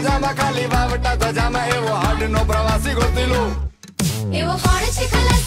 મજામાં ખાલી વાવટા ધજામાં એવો હાડ નો પ્રવાસી ગોતી લો એવો કોણ છે ખલાસી